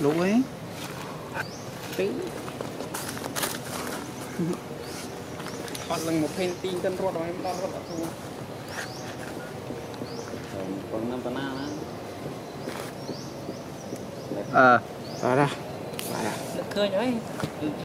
lũ ấy tí lần một phen tin tân ruột rồi em đo rất là thua còn năm tấn na ờ, ờ Được khơi nhá